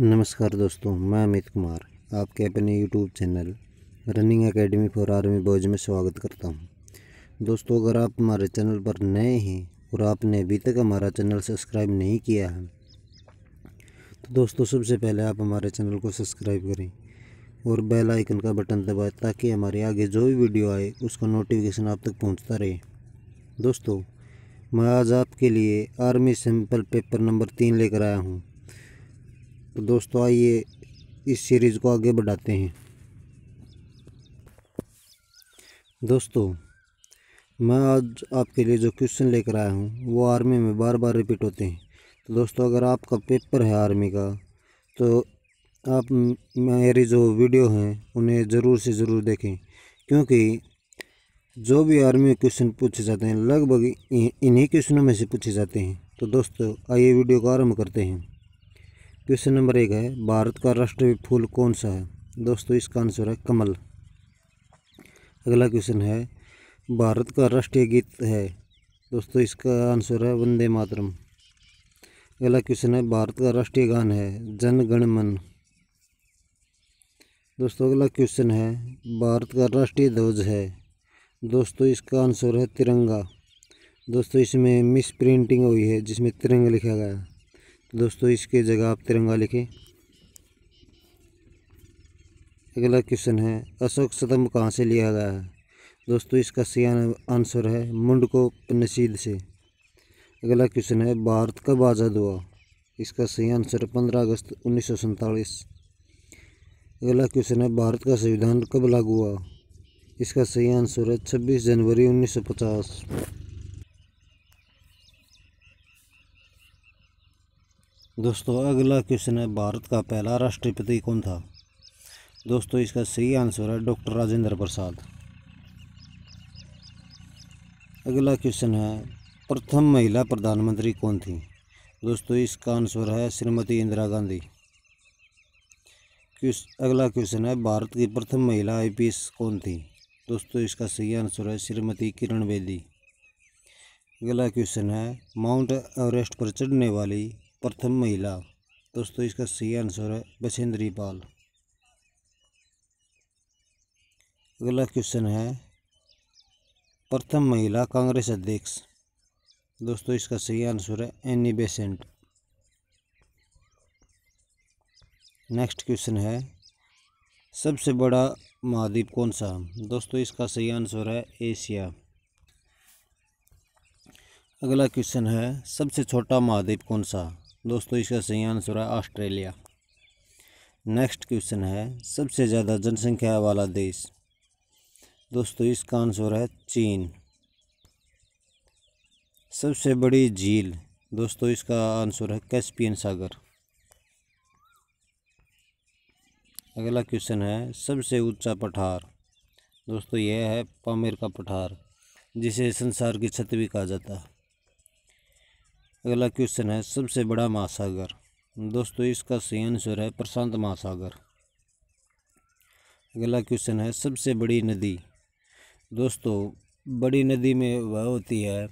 नमस्कार दोस्तों, मैं अमित कुमार, आपके अपने YouTube channel running academy for army boys में स्वागत करता हूँ। दोस्तों, अगर आप हमारे चैनल पर नए हैं और आपने अभी तक हमारा चैनल सब्सक्राइब नहीं किया है तो दोस्तों, सबसे पहले आप हमारे चैनल को सब्सक्राइब करें और बेल आइकन का बटन दबाएँ ताकि हमारे आगे जो भी वीडियो आए, उसका नोटिफिकेशन आप तक पहुँचता रहे। दोस्तों, मैं आज आपके लिए आर्मी सैंपल पेपर नंबर तीन लेकर आया हूँ। तो दोस्तों आइए इस सीरीज़ को आगे बढ़ाते हैं। दोस्तों, मैं आज आपके लिए जो क्वेश्चन लेकर आया हूँ, वो आर्मी में बार बार रिपीट होते हैं। तो दोस्तों, अगर आपका पेपर है आर्मी का तो आप मेरी जो वीडियो हैं, उन्हें ज़रूर से ज़रूर देखें। क्योंकि जो भी आर्मी क्वेश्चन पूछे जाते हैं, लगभग इन्हीं क्वेश्चनों में से पूछे जाते हैं। तो दोस्तों, आइए वीडियो को आरंभ करते हैं। क्वेश्चन नंबर एक है, भारत का राष्ट्रीय फूल कौन सा है? दोस्तों, इसका आंसर है कमल। अगला क्वेश्चन है, भारत का राष्ट्रीय गीत है। दोस्तों, इसका आंसर है वंदे मातरम। अगला क्वेश्चन है, भारत का राष्ट्रीय गान है जन गण मन। दोस्तों, अगला क्वेश्चन है, भारत का राष्ट्रीय ध्वज है। दोस्तों, इसका आंसर है तिरंगा। दोस्तों, इसमें मिस प्रिंटिंग हुई है, जिसमें तिरंगा लिखा गया है। दोस्तों, इसके जगह आप तिरंगा लिखें। अगला क्वेश्चन है, अशोक स्तंभ कहाँ से लिया गया है? दोस्तों, इसका सही आंसर है मुंडको नशीद से। अगला क्वेश्चन है, भारत कब आज़ाद हुआ इसका सही आंसर पंद्रह अगस्त उन्नीस सौ सैंतालीस। अगला क्वेश्चन है, भारत का संविधान कब लागू हुआ? इसका सही आंसर है छब्बीस जनवरी उन्नीस सौ पचास। दोस्तों, अगला क्वेश्चन है, भारत का पहला राष्ट्रपति कौन था? दोस्तों, इसका सही आंसर है डॉक्टर राजेंद्र प्रसाद। अगला क्वेश्चन है, प्रथम महिला प्रधानमंत्री कौन थी? दोस्तों, इसका आंसर है श्रीमती इंदिरा गांधी। अगला क्वेश्चन है, भारत की प्रथम महिला आईपीएस कौन थी? दोस्तों, इसका सही आंसर है श्रीमती किरण बेदी। अगला क्वेश्चन है, माउंट एवरेस्ट पर चढ़ने वाली प्रथम महिला, दोस्तों, इसका सही आंसर है बछेंद्री पाल। अगला क्वेश्चन है, प्रथम महिला कांग्रेस अध्यक्ष, दोस्तों, इसका सही आंसर है एनी बेसेंट। नेक्स्ट क्वेश्चन है, सबसे बड़ा महाद्वीप कौन सा? दोस्तों, इसका सही आंसर है एशिया। अगला क्वेश्चन है, सबसे छोटा महाद्वीप कौन सा? दोस्तों, इसका सही आंसर है ऑस्ट्रेलिया। नेक्स्ट क्वेश्चन है, सबसे ज़्यादा जनसंख्या वाला देश। दोस्तों, इसका आंसर है चीन। सबसे बड़ी झील, दोस्तों, इसका आंसर है कैस्पियन सागर। अगला क्वेश्चन है, सबसे ऊँचा पठार। दोस्तों, यह है पामेर का पठार, जिसे संसार की छत भी कहा जाता है। अगला क्वेश्चन है, सबसे बड़ा महासागर। दोस्तों, इसका सही आंसर है प्रशांत महासागर। अगला क्वेश्चन है, सबसे बड़ी नदी। दोस्तों, बड़ी नदी में वह होती है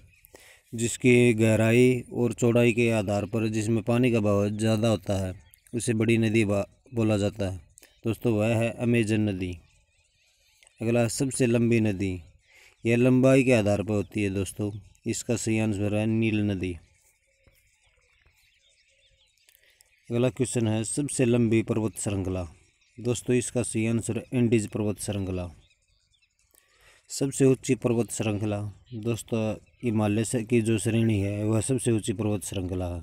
जिसकी गहराई और चौड़ाई के आधार पर जिसमें पानी का बहाव ज़्यादा होता है, उसे बड़ी नदी बोला जाता है। दोस्तों, वह है अमेजन नदी। अगला सबसे लंबी नदी। यह लंबाई के आधार पर होती है, दोस्तों। इसका सही आंसर है नील नदी। अगला क्वेश्चन है, सबसे लंबी पर्वत श्रृंखला। दोस्तों, इसका सही आंसर इंडीज पर्वत श्रृंखला। सबसे ऊँची पर्वत श्रृंखला, दोस्तों, हिमालय की जो श्रेणी है, वह सबसे ऊँची पर्वत श्रृंखला है।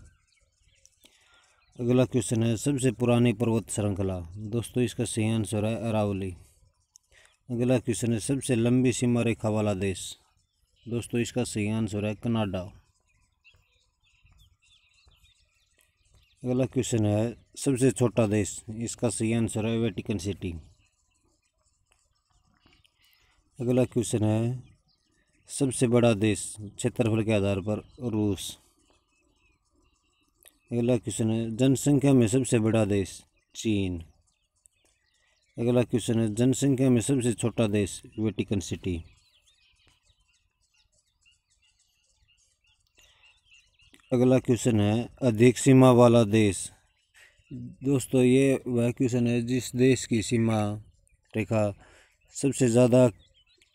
अगला क्वेश्चन है, सबसे पुरानी पर्वत श्रृंखला। दोस्तों, इसका सही आंसर है अरावली। अगला क्वेश्चन है, सबसे लंबी सीमा रेखा वाला देश। दोस्तों, इसका सही आंसर है कनाडा। अगला क्वेश्चन है, सबसे छोटा देश, इसका सही आंसर है वेटिकन सिटी अगला क्वेश्चन है, सबसे बड़ा देश, क्षेत्रफल के आधार पर रूस। अगला क्वेश्चन है, जनसंख्या में सबसे बड़ा देश, चीन। अगला क्वेश्चन है, जनसंख्या में सबसे छोटा देश वेटिकन सिटी अगला क्वेश्चन है, अधिक सीमा वाला देश। दोस्तों, ये वह क्वेश्चन है जिस देश की सीमा रेखा सबसे ज़्यादा,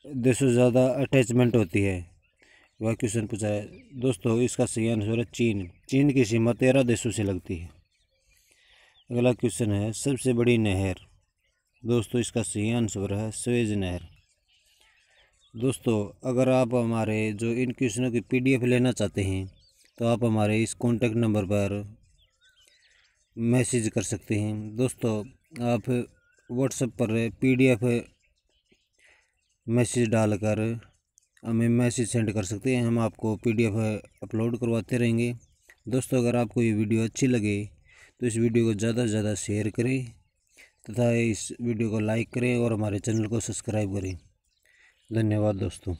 देशों से ज़्यादा अटैचमेंट होती है? वह क्वेश्चन पूछा है, दोस्तों, इसका सही आंसर है चीन। चीन की सीमा तेरह देशों से लगती है। अगला क्वेश्चन है, सबसे बड़ी नहर। दोस्तों, इसका सही आंसर है स्वेज नहर। दोस्तों, अगर आप हमारे जो इन क्वेश्चनों की पीडीएफ लेना चाहते हैं तो आप हमारे इस कॉन्टेक्ट नंबर पर मैसेज कर सकते हैं। दोस्तों, आप व्हाट्सएप पर पीडीएफ मैसेज डालकर हमें मैसेज सेंड कर सकते हैं। हम आपको पीडीएफ अपलोड करवाते रहेंगे। दोस्तों, अगर आपको ये वीडियो अच्छी लगे तो इस वीडियो को ज़्यादा से ज़्यादा शेयर करें तथा इस वीडियो को लाइक करें और हमारे चैनल को सब्सक्राइब करें। धन्यवाद दोस्तों।